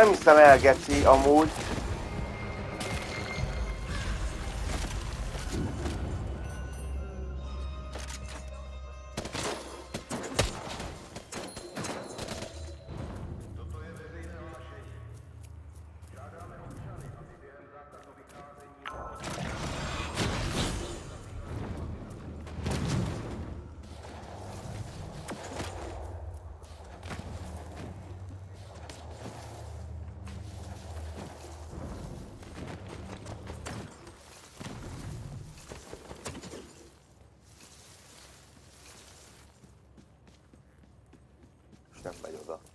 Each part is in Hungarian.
Nem hiszem el, Geci, amúgy. És nem megy oda.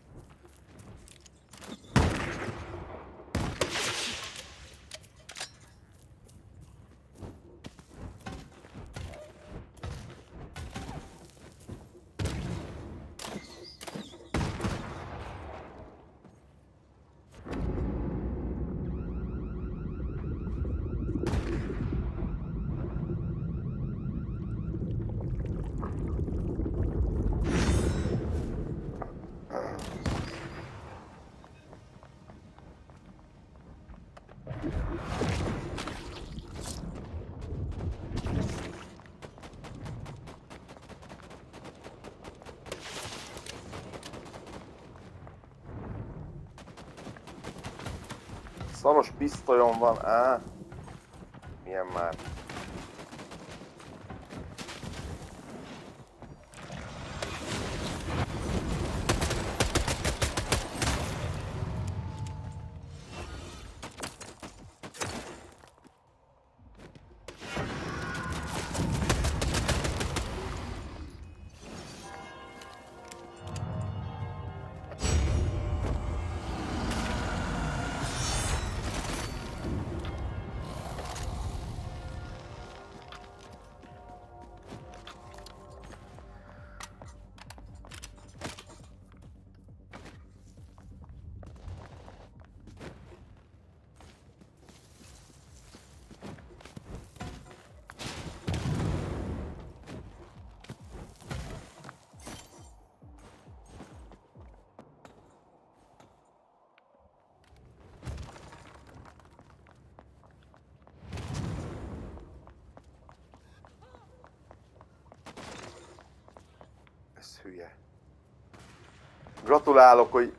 Szaros pisztolyom van, á? Milyen már? Hülye. Gratulálok, hogy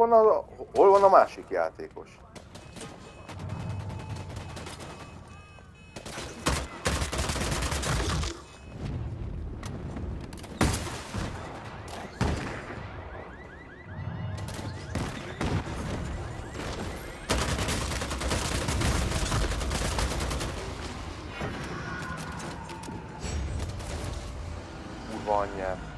van a, hol van a másik játékos? Kurva anyját.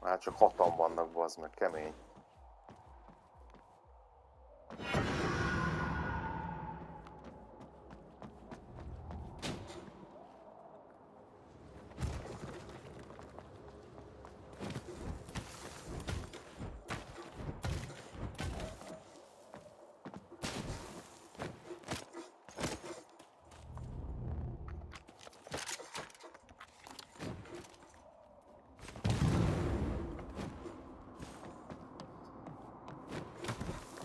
Már csak hatan vannak, bazd meg, kemény.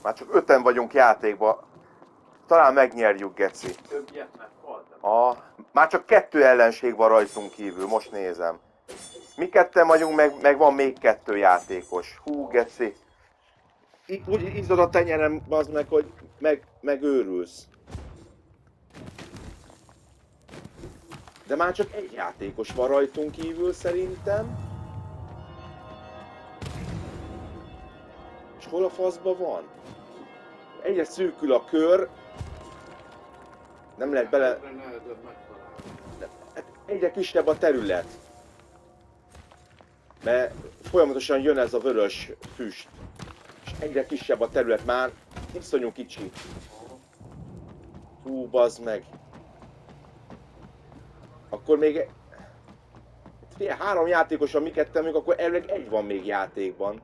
Már csak öten vagyunk játékba. Talán megnyerjük, Geci. A, már csak kettő ellenség van rajtunk kívül, most nézem. Mi ketten vagyunk, meg, meg van még kettő játékos. Hú, geci. Itt úgy izzad a tenyerem, az meg, hogy meg, megőrülsz. De már csak egy játékos van rajtunk kívül szerintem. Hol a faszba van? Egyre szűkül a kör. Nem lehet bele... Hát egyre kisebb a terület. Mert folyamatosan jön ez a vörös füst. És egyre kisebb a terület már. Iszonyú kicsi. Hú, bazd meg. Akkor még... e- Figyelj, három játékos van mi ketten, még akkor elvileg egy van még játékban.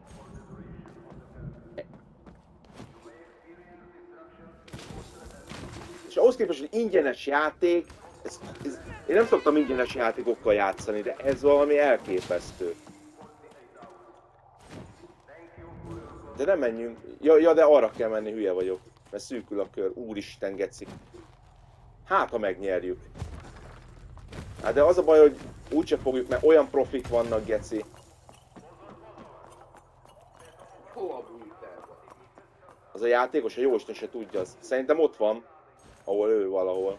Ahhoz képest, hogy ingyenes játék, ez, ez, én nem szoktam ingyenes játékokkal játszani, de ez valami elképesztő. De nem menjünk. Ja, ja, de arra kell menni, hülye vagyok. Mert szűkül a kör. Úristen, geci. Hát, ha megnyerjük. Hát de az a baj, hogy úgyse fogjuk, mert olyan profik vannak, geci. Az a játékos, a jóisten se tudja. az. Szerintem ott van, ahol ő valahol.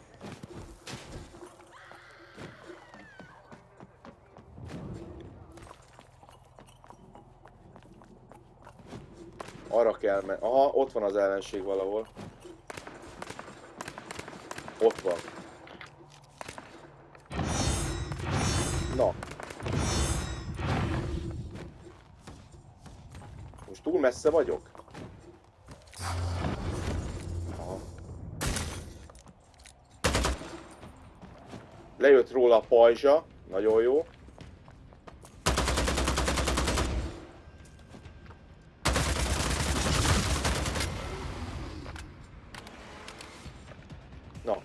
Arra kell menni. Aha, ott van az ellenség valahol. Ott van. Na. Most túl messze vagyok? Lejött róla a pajzsa, nagyon jó. Na.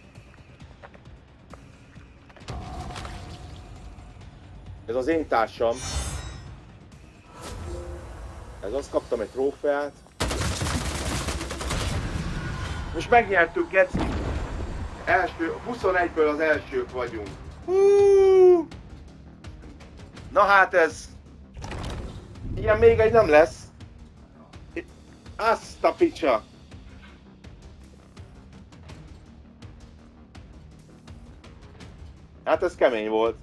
Ez az én társam. Ez azt kaptam egy trófeát. Most megnyertük, Geci. Első, 21-ből az elsők vagyunk. Hú! Na hát ez... Ilyen még egy nem lesz. Azt a picsa. Hát ez kemény volt.